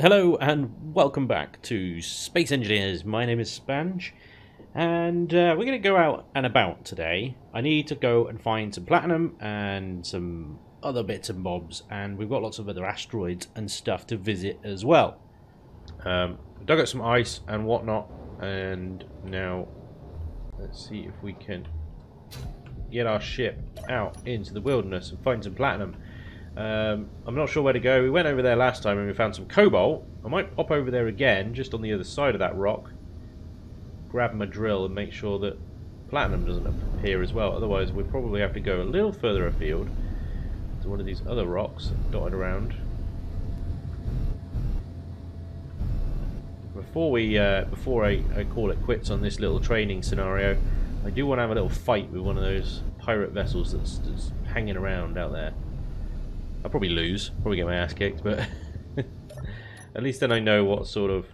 Hello and welcome back to Space Engineers. My name is Spanj, and uh, we're going to go out and about today. I need to go and find some platinum and some other bits and bobs, and we've got lots of other asteroids and stuff to visit as well. Um, dug up some ice and whatnot, and now let's see if we can get our ship out into the wilderness and find some platinum. Um, I'm not sure where to go. We went over there last time and we found some cobalt. I might pop over there again, just on the other side of that rock. Grab my drill and make sure that platinum doesn't appear as well. Otherwise, we probably have to go a little further afield to one of these other rocks dotted around. Before we, uh, before I, I call it quits on this little training scenario, I do want to have a little fight with one of those pirate vessels that's, that's hanging around out there. I'll probably lose, probably get my ass kicked, but at least then I know what sort of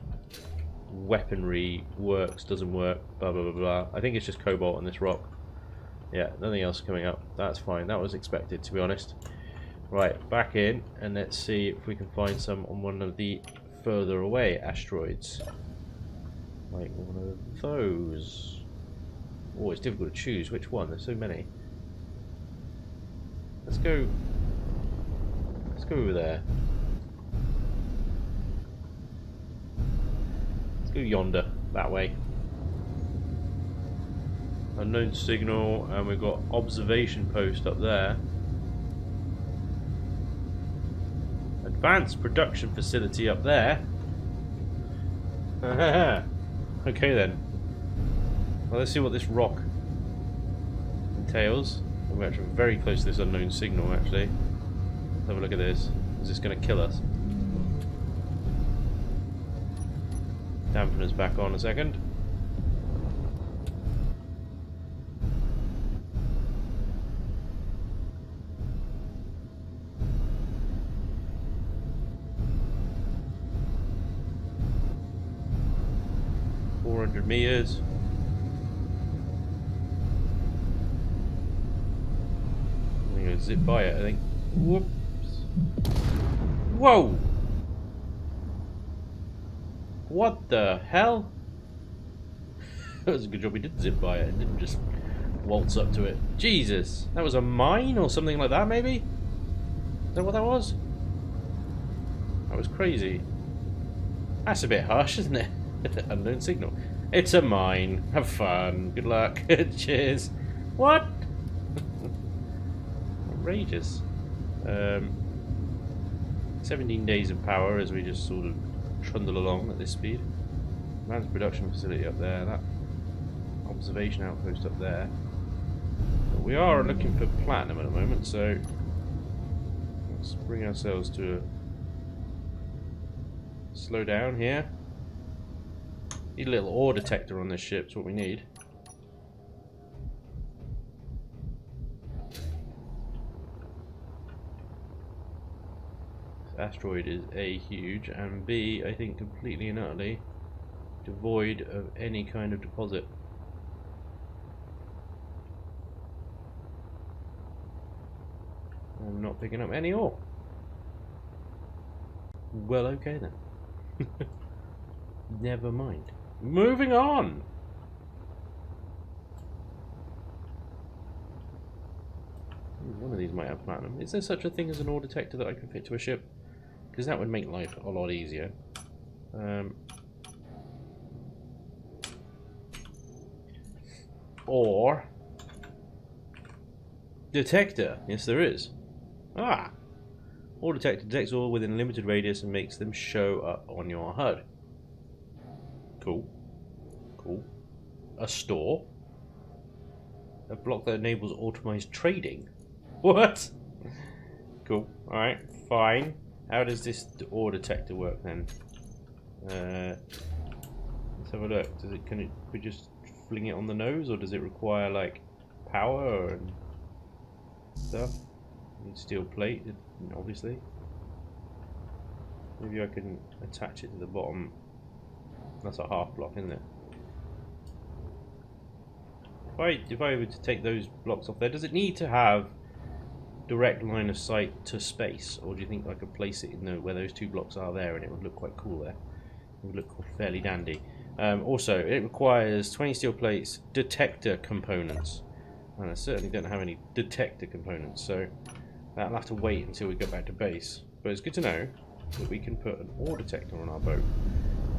weaponry works, doesn't work, blah blah blah blah. I think it's just cobalt on this rock. Yeah, nothing else coming up. That's fine. That was expected, to be honest. Right, back in, and let's see if we can find some on one of the further away asteroids. Like one of those. Oh, it's difficult to choose which one. There's so many. Let's go go over there. Let's go yonder, that way. Unknown signal, and we've got observation post up there. Advanced production facility up there. okay then. Well, let's see what this rock entails. We're actually very close to this unknown signal, actually. Let's have a look at this. Is this going to kill us? Dampener's back on a second. Four hundred meters. Zip by it, I think. Whoop. Whoa! What the hell? that was a good job we did zip by it and didn't just waltz up to it. Jesus! That was a mine or something like that, maybe? Is that what that was? That was crazy. That's a bit harsh, isn't it? Unknown signal. It's a mine. Have fun. Good luck. Cheers. What? Outrageous. Um, 17 days of power as we just sort of trundle along at this speed. Man's production facility up there, that observation outpost up there. But we are looking for platinum at the moment, so let's bring ourselves to a slow down here. Need a little ore detector on this ship, is what we need. Asteroid is A, huge, and B, I think completely and utterly devoid of any kind of deposit. I'm not picking up any ore. Well, okay then. Never mind. Moving on! One of these might have platinum. Is there such a thing as an ore detector that I can fit to a ship? because that would make life a lot easier. Um, or detector. Yes, there is. Ah, ore detector detects all within a limited radius and makes them show up on your HUD. Cool. Cool. A store. A block that enables automated trading. What? Cool. Alright, fine. How does this ore detector work then? Uh, let's have a look. Does it can it we just fling it on the nose, or does it require like power and stuff? Need steel plate, obviously. Maybe I can attach it to the bottom. That's a half block, isn't it? If I if I were to take those blocks off there, does it need to have direct line of sight to space, or do you think I could place it in the, where those two blocks are there, and it would look quite cool there? It would look fairly dandy. Um, also, it requires 20 steel plates, detector components, and I certainly don't have any detector components, so that'll have to wait until we get back to base. But it's good to know that we can put an ore detector on our boat,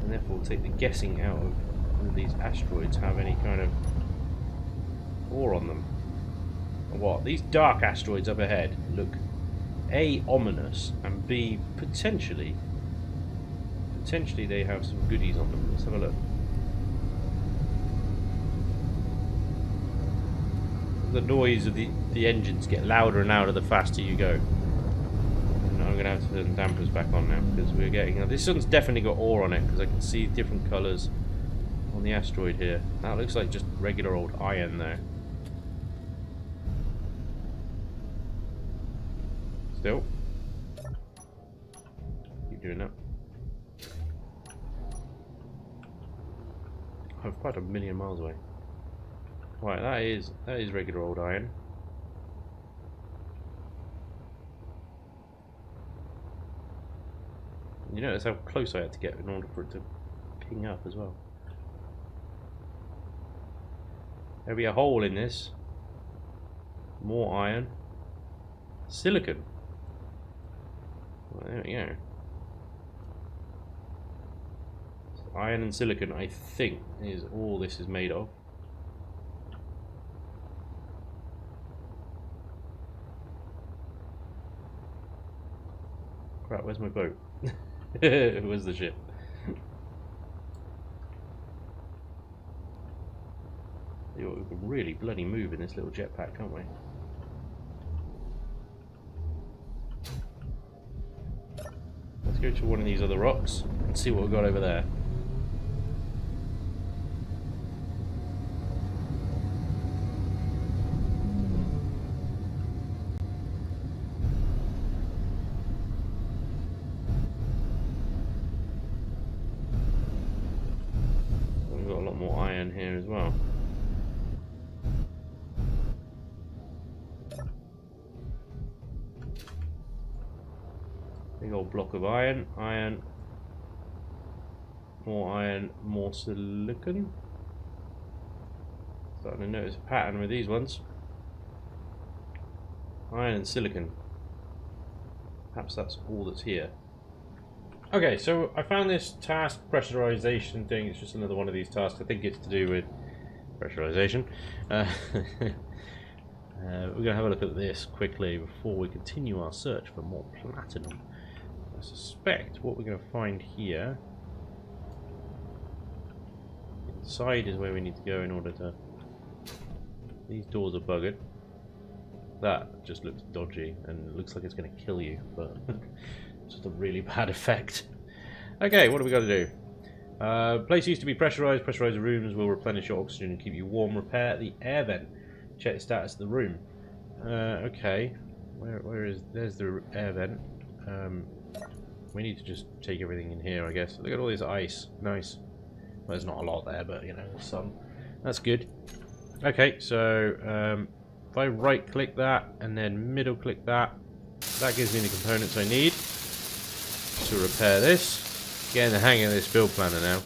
and therefore take the guessing out of whether these asteroids have any kind of ore on them. What? These dark asteroids up ahead look A, ominous, and B, potentially, potentially they have some goodies on them. Let's have a look. The noise of the, the engines get louder and louder the faster you go. I'm going to have to turn the dampers back on now because we're getting... This one's definitely got ore on it because I can see different colours on the asteroid here. That looks like just regular old iron there. Still. Keep doing that. I'm quite a million miles away. Right, that is that is regular old iron. You notice how close I had to get in order for it to ping up as well. There'll be a hole in this. More iron. Silicon. There we go. So iron and silicon, I think, is all this is made of. Crap, where's my boat? where's the ship? we can really bloody move in this little jetpack, can't we? Let's go to one of these other rocks and see what we've got over there. We've got a lot more iron here as well. Big old block of iron, iron, more iron, more silicon. Starting to notice a pattern with these ones. Iron and silicon. Perhaps that's all that's here. Okay, so I found this task pressurization thing. It's just another one of these tasks. I think it's to do with pressurization. Uh, Uh, we're going to have a look at this quickly before we continue our search for more platinum. I suspect what we're going to find here inside is where we need to go in order to... These doors are buggered. That just looks dodgy and looks like it's going to kill you, but it's just a really bad effect. Okay, what do we got to do? Uh, place used to be pressurized. Pressurized rooms will replenish your oxygen and keep you warm. Repair the air vent. Check the status of the room. Uh, okay. Where, where is... There's the air vent. Um, we need to just take everything in here, I guess. Look at all this ice. Nice. Well, there's not a lot there, but, you know, some. That's good. Okay, so um, if I right-click that and then middle-click that, that gives me the components I need to repair this. Getting the hang of this build planner now.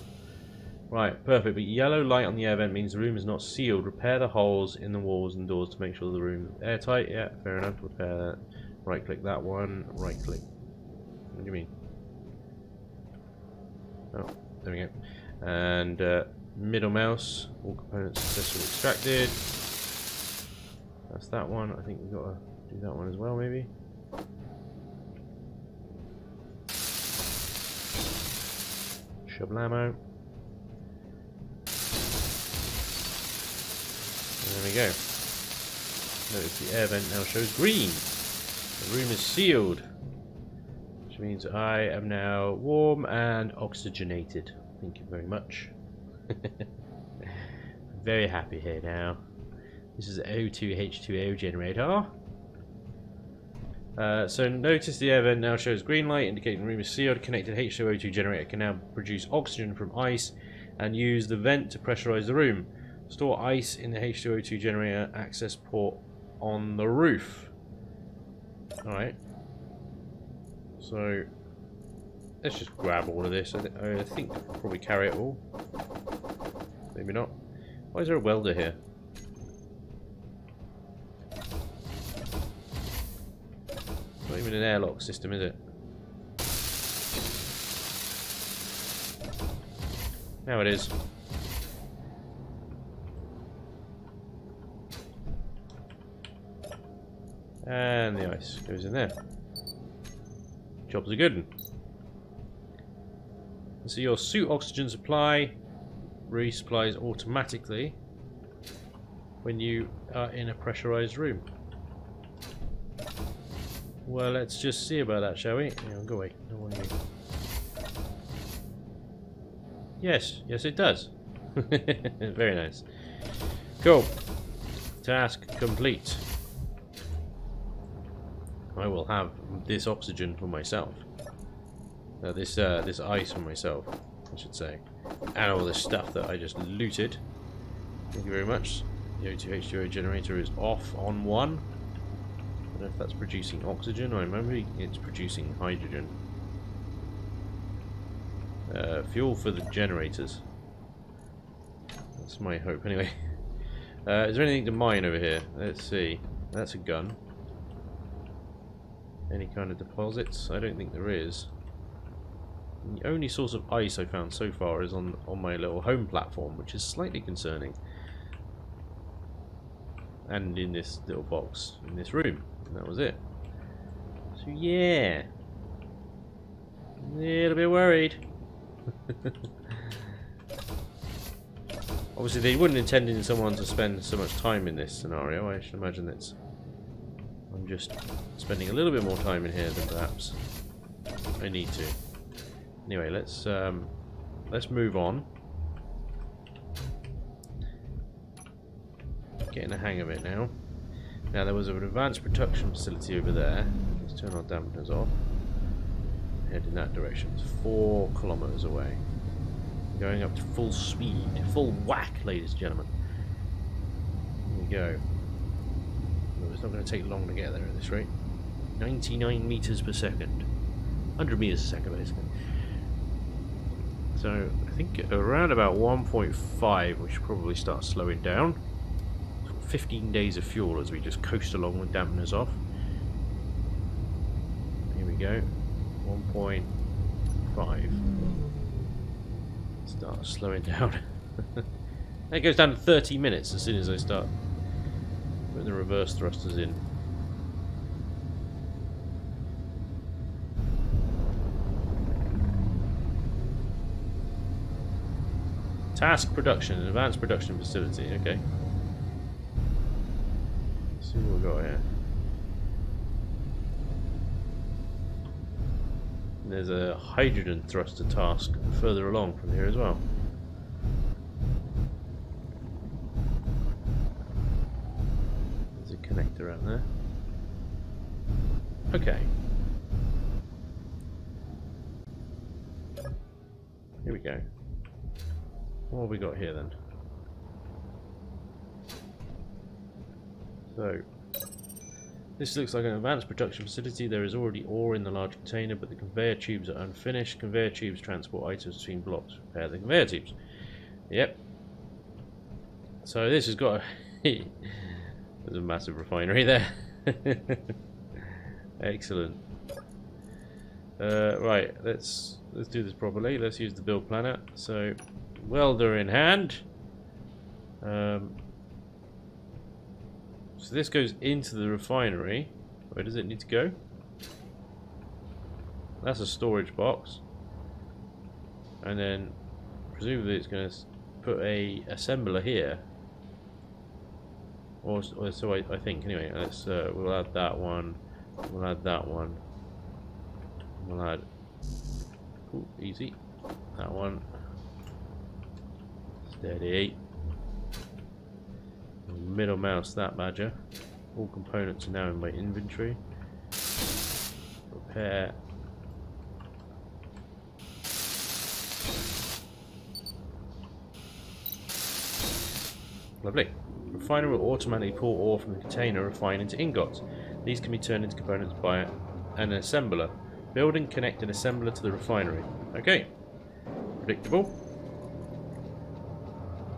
Right, perfect. But yellow light on the air vent means the room is not sealed. Repair the holes in the walls and doors to make sure the room is airtight. Yeah, fair enough. Repair that. Right-click that one. Right-click what do you mean? Oh, there we go. And uh, middle mouse, all components successfully extracted. That's that one. I think we've got to do that one as well, maybe. Shablamo. There we go. Notice the air vent now shows green. The room is sealed means I am now warm and oxygenated. Thank you very much. very happy here now. This is O2H2O generator. Uh, so notice the air vent now shows green light indicating the room is sealed. Connected H2O2 generator can now produce oxygen from ice and use the vent to pressurize the room. Store ice in the H2O2 generator access port on the roof. Alright. So, let's just grab all of this. I, th I think I'll probably carry it all. Maybe not. Why is there a welder here? Not even an airlock system, is it? Now it is. And the ice goes in there. Jobs are good. So your suit oxygen supply resupplies automatically when you are in a pressurized room. Well, let's just see about that, shall we? Yeah, go away. No one Yes, yes it does. Very nice. Cool. Task complete. I will have this oxygen for myself. Uh, this uh, this ice for myself, I should say. And all this stuff that I just looted. Thank you very much. The O2H2O generator is off on one. I don't know if that's producing oxygen. I remember it's producing hydrogen. Uh, fuel for the generators. That's my hope, anyway. Uh, is there anything to mine over here? Let's see. That's a gun. Any kind of deposits? I don't think there is. The only source of ice I found so far is on, on my little home platform, which is slightly concerning. And in this little box, in this room. And that was it. So yeah. A little bit worried. Obviously they wouldn't intend someone to spend so much time in this scenario. I should imagine it's I'm just spending a little bit more time in here than perhaps I need to. Anyway, let's um, let's move on. Getting the hang of it now. Now there was an advanced production facility over there. Let's turn our dampeners off. Head in that direction. It's four kilometers away. Going up to full speed, full whack, ladies and gentlemen. Here we go. It's not going to take long to get there at this rate. 99 meters per second. 100 meters a second, basically. So, I think around about 1.5 we should probably start slowing down. 15 days of fuel as we just coast along with dampeners off. Here we go. 1.5. Start slowing down. that goes down to 30 minutes as soon as I start putting the reverse thrusters in. Task production, advanced production facility, okay. Let's see what we got here. there's a hydrogen thruster task further along from here as well. Around there. Okay. Here we go. What have we got here then? So, this looks like an advanced production facility. There is already ore in the large container, but the conveyor tubes are unfinished. Conveyor tubes transport items between blocks. Repair the conveyor tubes. Yep. So this has got a... There's a massive refinery there. Excellent. Uh, right, let's let's do this properly. Let's use the build planner. So, welder in hand. Um, so this goes into the refinery. Where does it need to go? That's a storage box. And then presumably it's going to put a assembler here. Or, or so I, I, think. Anyway, let's uh, we'll add that one. We'll add that one. We'll add ooh, easy. That one. Steady middle mouse that badger. All components are now in my inventory. Repair. Lovely. Refiner will automatically pour ore from the container refined into ingots. These can be turned into components by an assembler. Build and connect an assembler to the refinery. Okay. Predictable.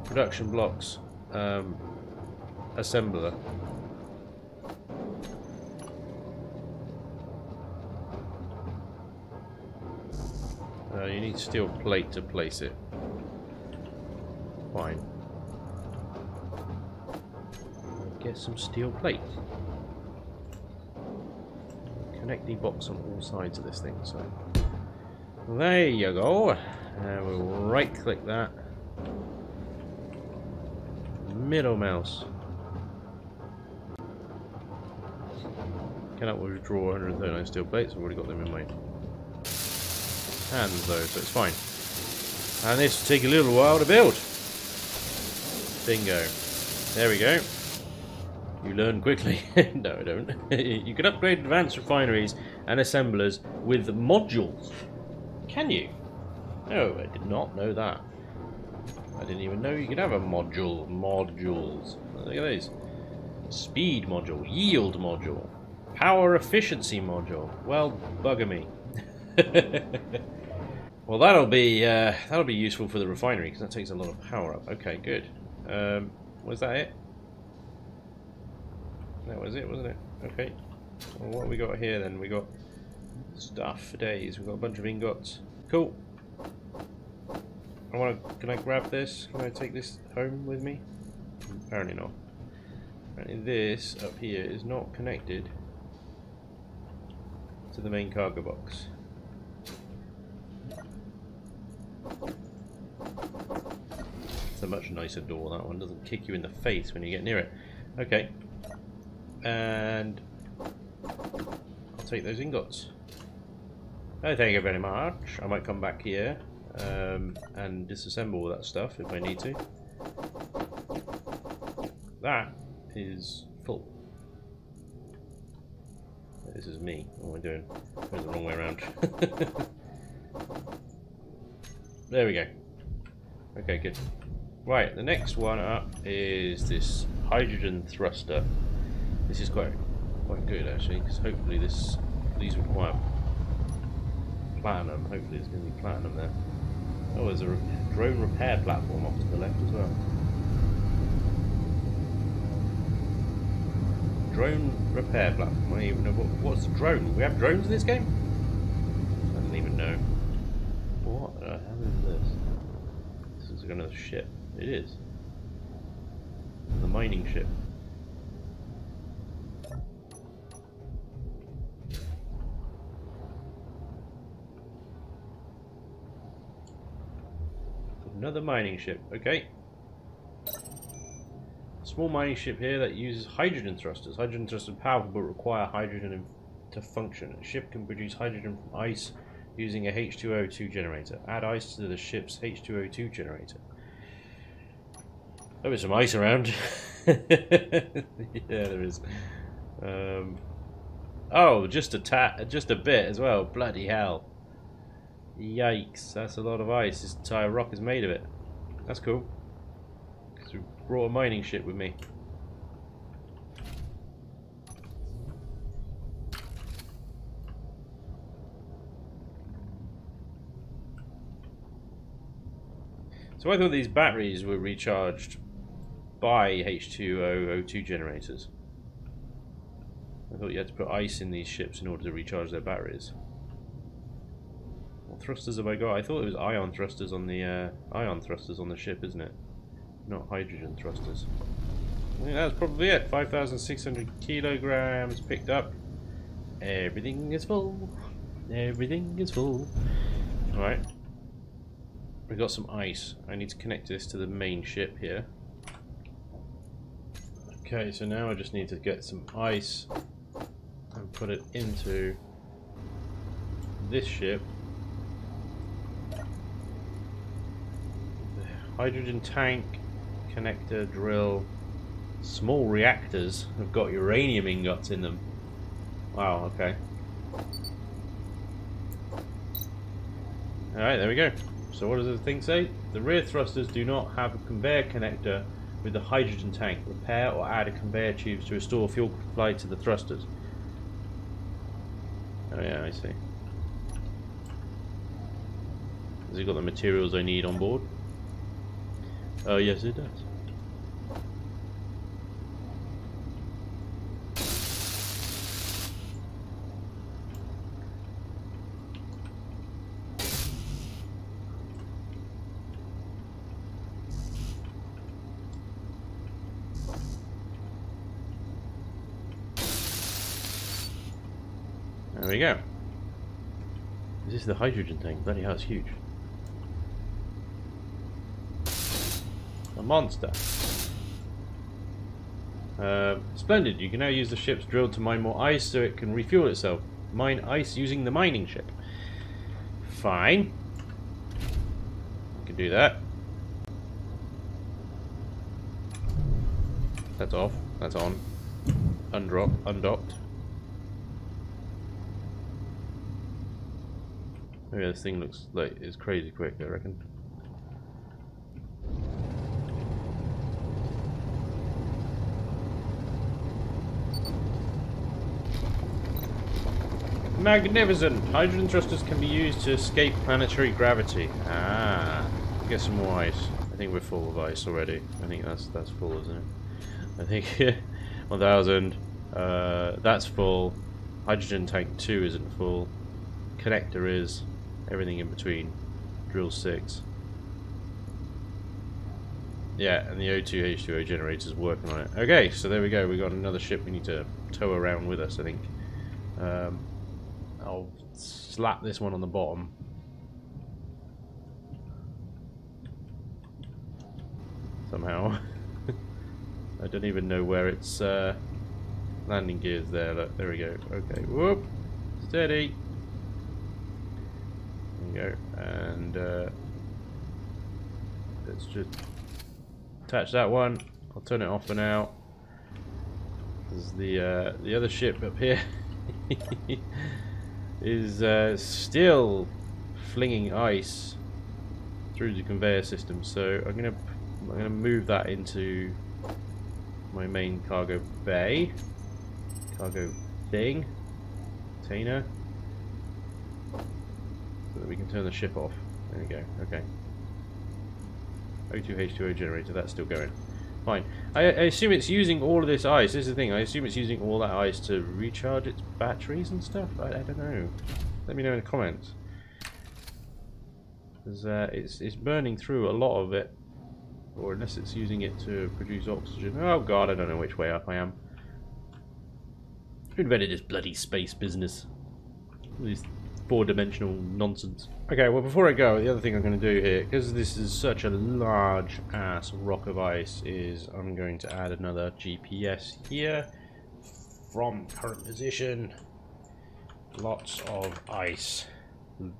Production blocks. Um, assembler. Uh, you need steel plate to place it. Get some steel plate. Connect the box on all sides of this thing, so... There you go. And we'll right click that. Middle mouse. Cannot withdraw 139 steel plates, I've already got them in my hands though, so it's fine. And this will take a little while to build. Bingo. There we go. You learn quickly. no, I don't. you can upgrade advanced refineries and assemblers with modules. Can you? No, I did not know that. I didn't even know you could have a module. Modules. Look at these. Speed module. Yield module. Power efficiency module. Well, bugger me. well, that'll be uh, that'll be useful for the refinery because that takes a lot of power up. Okay, good. Um, was that it? That was it, wasn't it? Okay. Well, what we got here then? We got stuff for days. We've got a bunch of ingots. Cool. I want to. Can I grab this? Can I take this home with me? Apparently not. Apparently this up here is not connected to the main cargo box. It's a much nicer door, that one. Doesn't kick you in the face when you get near it. Okay. And I'll take those ingots. Oh, thank you very much. I might come back here um, and disassemble all that stuff if I need to. That is full. This is me. What am I doing? Going the wrong way around. there we go. Okay, good. Right, the next one up is this hydrogen thruster. This is quite quite good actually, because hopefully this these require platinum. Hopefully there's going to be platinum there. Oh, there's a re drone repair platform off to the left as well. Drone repair platform. I don't even know what, what's a drone. We have drones in this game. I don't even know. What the hell is this? This is another ship. It is. The mining ship. Another mining ship. Okay. Small mining ship here that uses hydrogen thrusters. Hydrogen thrusters are powerful but require hydrogen to function. A ship can produce hydrogen from ice using a H2O2 generator. Add ice to the ship's H2O2 generator. There's some ice around. yeah, there is. Um, oh, just a ta just a bit as well. Bloody hell. Yikes, that's a lot of ice. This entire rock is made of it. That's cool. Because we brought a mining ship with me. So I thought these batteries were recharged by H2O2 generators. I thought you had to put ice in these ships in order to recharge their batteries. What thrusters have I got? I thought it was ion thrusters on the uh, ion thrusters on the ship, isn't it? Not hydrogen thrusters. I think that's probably it. 5,600 kilograms picked up. Everything is full. Everything is full. Alright. We've got some ice. I need to connect this to the main ship here. Okay, so now I just need to get some ice and put it into this ship Hydrogen tank, connector, drill, small reactors have got uranium ingots in them. Wow, okay. Alright, there we go. So what does the thing say? The rear thrusters do not have a conveyor connector with the hydrogen tank. Repair or add a conveyor tubes to restore fuel supply to the thrusters. Oh yeah, I see. Has it got the materials I need on board? Oh yes it does. There we go. This is the hydrogen thing? Bloody hell, it's huge. Monster. Uh, splendid, you can now use the ship's drill to mine more ice so it can refuel itself. Mine ice using the mining ship. Fine. You can do that. That's off. That's on. Undrop. Undocked. Maybe this thing looks like it's crazy quick, I reckon. Magnificent! Hydrogen thrusters can be used to escape planetary gravity. Ah, get some more ice. I think we're full of ice already. I think that's that's full, isn't it? I think 1,000. Uh, that's full. Hydrogen tank 2 isn't full. Connector is. Everything in between. Drill 6. Yeah, and the O2 H2O generator is working on it. Okay, so there we go. we got another ship we need to tow around with us, I think. Um, I'll slap this one on the bottom. Somehow. I don't even know where its uh, landing gears there. Look, there we go. Okay, whoop, steady. There we go, and uh, let's just attach that one. I'll turn it off for now. There's the uh, the other ship up here. is uh, still flinging ice through the conveyor system. So I'm gonna I'm gonna move that into my main cargo bay, cargo thing, container, so that we can turn the ship off. There we go. Okay. O2H2O generator. That's still going. Fine. I, I, assume it's using all of this ice. This is the thing. I assume it's using all that ice to recharge its batteries and stuff. I, I don't know. Let me know in the comments. Uh, it's, it's burning through a lot of it. Or unless it's using it to produce oxygen. Oh god, I don't know which way up I am. Who invented this bloody space business? These four-dimensional nonsense. Okay, well before I go, the other thing I'm going to do here, because this is such a large ass rock of ice, is I'm going to add another GPS here from current position. Lots of ice.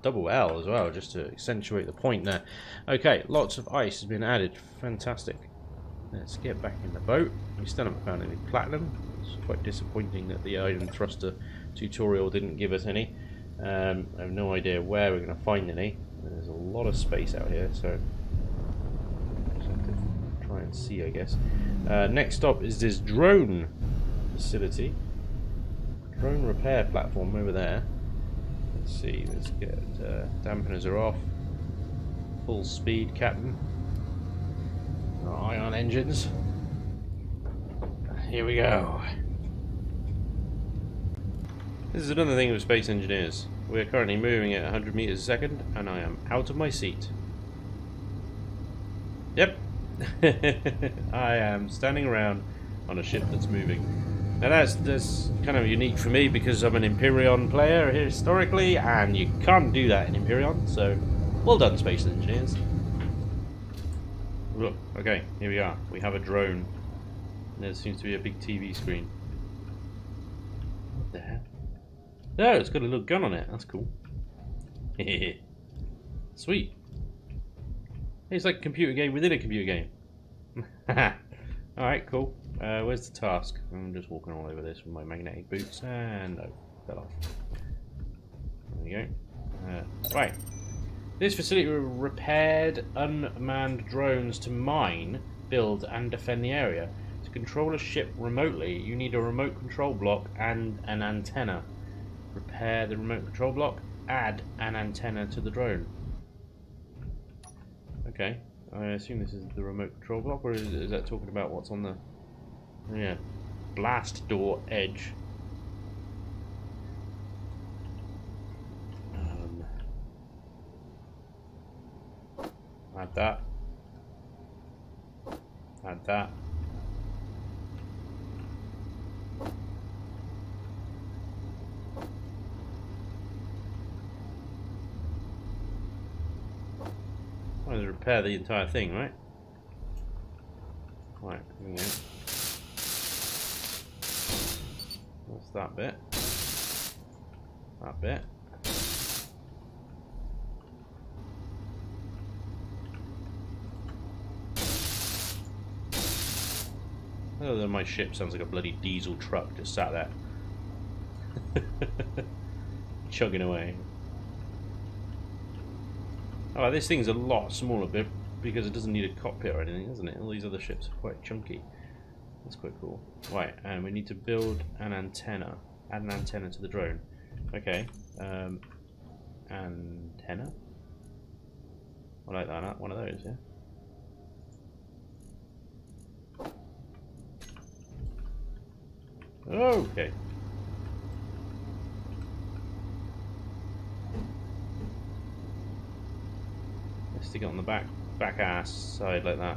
Double L as well, just to accentuate the point there. Okay, lots of ice has been added. Fantastic. Let's get back in the boat. We still haven't found any platinum. It's quite disappointing that the ion thruster tutorial didn't give us any. Um, I have no idea where we're going to find any. There's a lot of space out here, so just have to try and see, I guess. Uh, next stop is this drone facility. Drone repair platform over there. Let's see, let's get uh, dampeners are off. Full speed, Captain. Ion engines. Here we go. This is another thing with space engineers. We are currently moving at 100 meters a second, and I am out of my seat. Yep. I am standing around on a ship that's moving. Now that's, that's kind of unique for me because I'm an Empyrion player historically, and you can't do that in Empyrion, so well done, space engineers. Look, okay, here we are. We have a drone. And there seems to be a big TV screen. What the hell? Oh, it's got a little gun on it. That's cool. Sweet. It's like a computer game within a computer game. Alright, cool. Uh, where's the task? I'm just walking all over this with my magnetic boots. And no, fell off. There we go. Uh, right. This facility repaired unmanned drones to mine, build, and defend the area. To control a ship remotely, you need a remote control block and an antenna repair the remote control block, add an antenna to the drone. Okay, I assume this is the remote control block, or is, is that talking about what's on the... Yeah, blast door edge. Um, add that. Add that. Repair the entire thing, right? Right, What's that bit? That bit. Oh, my ship sounds like a bloody diesel truck just sat there. Chugging away. Oh, this thing's a lot smaller bit because it doesn't need a cockpit or anything, doesn't it? All these other ships are quite chunky. That's quite cool. Right, and we need to build an antenna. Add an antenna to the drone. Okay. Um, antenna? I like that. One of those, yeah. Okay. Stick it on the back back ass side like that.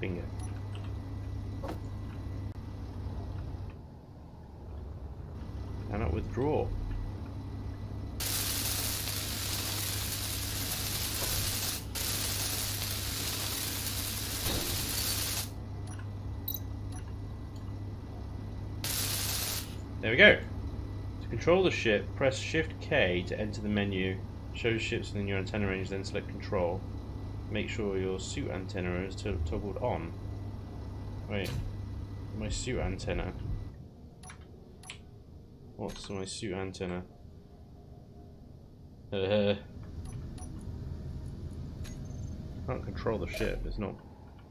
Bingo. Cannot withdraw. There we go. Control the ship, press Shift K to enter the menu. Show ships within your antenna range, then select Control. Make sure your suit antenna is toggled on. Wait, my suit antenna. What's my suit antenna? Uh, can't control the ship. It's not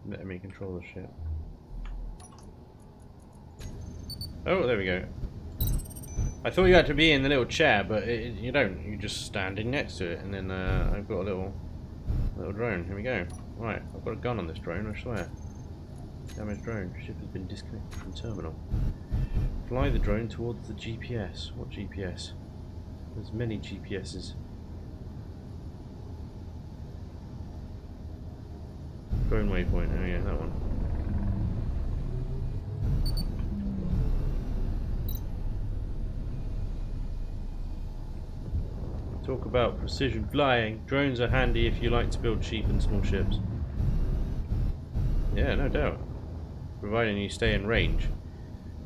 letting me control the ship. Oh, there we go. I thought you had to be in the little chair, but it, you don't. You're just standing next to it, and then uh, I've got a little little drone. Here we go. Right, I've got a gun on this drone, I swear. Damaged drone. Ship has been disconnected from terminal. Fly the drone towards the GPS. What GPS? There's many GPSs. Drone waypoint. Oh yeah, that one. Talk about precision flying. Drones are handy if you like to build cheap and small ships. Yeah, no doubt. Providing you stay in range.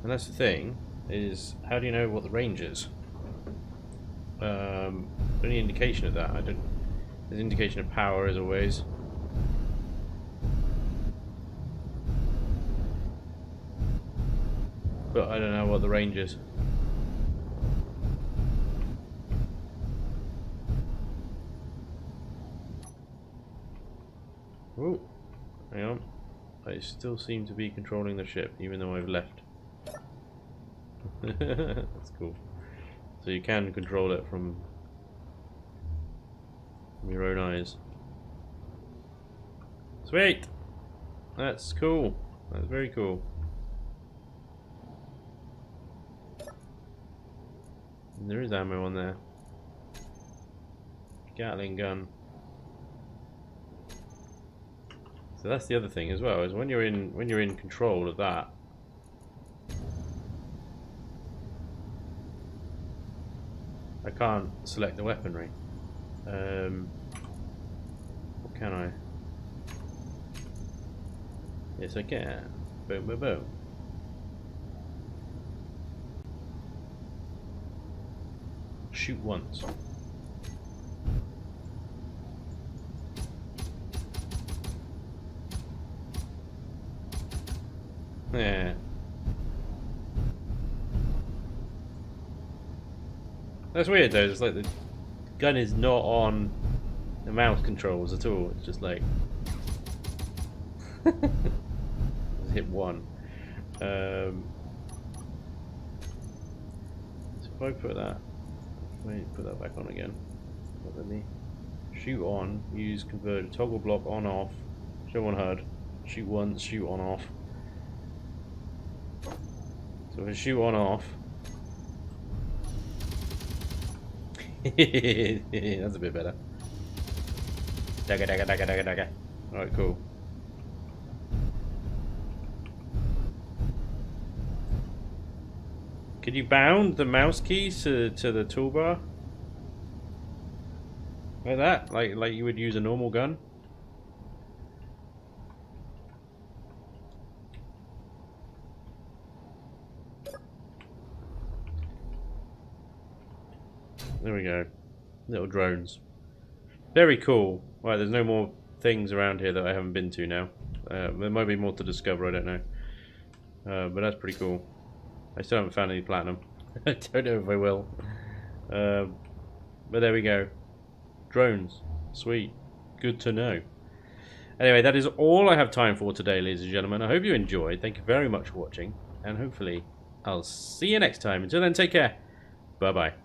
And that's the thing, is how do you know what the range is? Um, any indication of that? I don't. There's indication of power as always. But I don't know what the range is. Oh, hang on. I still seem to be controlling the ship, even though I've left. That's cool. So you can control it from, from your own eyes. Sweet! That's cool. That's very cool. And there is ammo on there. Gatling gun. So that's the other thing as well, is when you're in when you're in control of that I can't select the weaponry. Um, what can I? Yes I can. Boom boom boom. Shoot once. Yeah. That's weird though, it's like the gun is not on the mouse controls at all, it's just like... hit one. Um, so if I put that, wait, put that back on again. Let me shoot on. Use converter toggle block on off. Show on HUD. Shoot once. Shoot on off. So if I shoot on off. That's a bit better. Dagger, dagger, dagger, dagger, dagger. Alright, cool. Could you bound the mouse keys to, to the toolbar? Like that? Like like you would use a normal gun? There we go. Little drones. Very cool. Right, there's no more things around here that I haven't been to now. Uh, there might be more to discover, I don't know. Uh, but that's pretty cool. I still haven't found any platinum. I don't know if I will. Uh, but there we go. Drones. Sweet. Good to know. Anyway, that is all I have time for today, ladies and gentlemen. I hope you enjoyed. Thank you very much for watching. And hopefully, I'll see you next time. Until then, take care. Bye-bye.